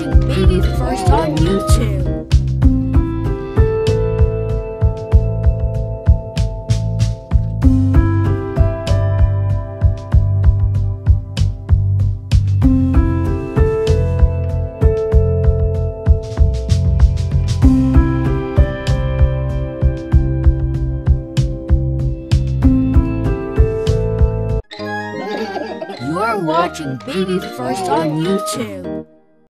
watching Baby First on YouTube. You're watching Baby First on YouTube.